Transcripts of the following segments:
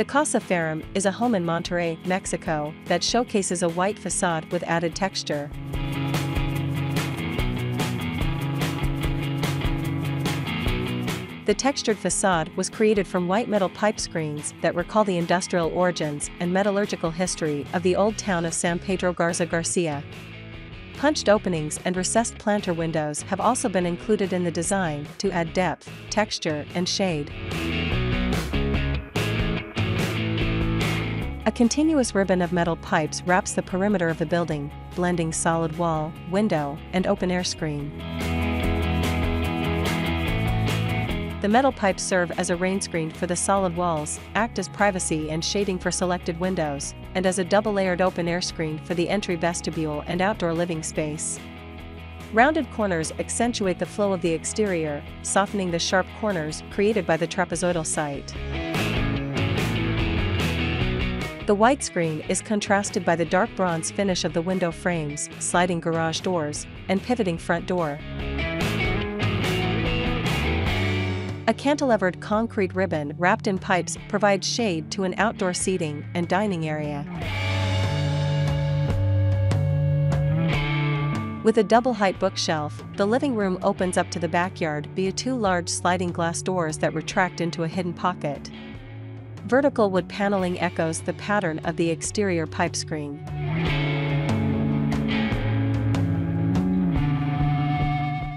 The Casa Ferrum is a home in Monterrey, Mexico, that showcases a white facade with added texture. The textured facade was created from white metal pipe screens that recall the industrial origins and metallurgical history of the old town of San Pedro Garza Garcia. Punched openings and recessed planter windows have also been included in the design to add depth, texture, and shade. A continuous ribbon of metal pipes wraps the perimeter of the building, blending solid wall, window, and open-air screen. The metal pipes serve as a rain screen for the solid walls, act as privacy and shading for selected windows, and as a double-layered open-air screen for the entry vestibule and outdoor living space. Rounded corners accentuate the flow of the exterior, softening the sharp corners created by the trapezoidal site. The white screen is contrasted by the dark bronze finish of the window frames, sliding garage doors, and pivoting front door. A cantilevered concrete ribbon wrapped in pipes provides shade to an outdoor seating and dining area. With a double-height bookshelf, the living room opens up to the backyard via two large sliding glass doors that retract into a hidden pocket. Vertical wood paneling echoes the pattern of the exterior pipe screen.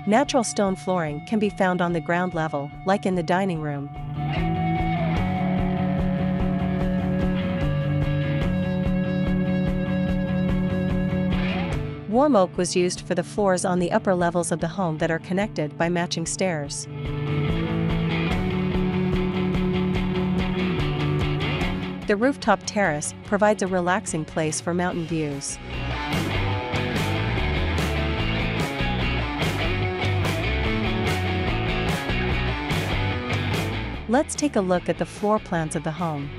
Natural stone flooring can be found on the ground level, like in the dining room. Warm oak was used for the floors on the upper levels of the home that are connected by matching stairs. The rooftop terrace provides a relaxing place for mountain views. Let's take a look at the floor plans of the home.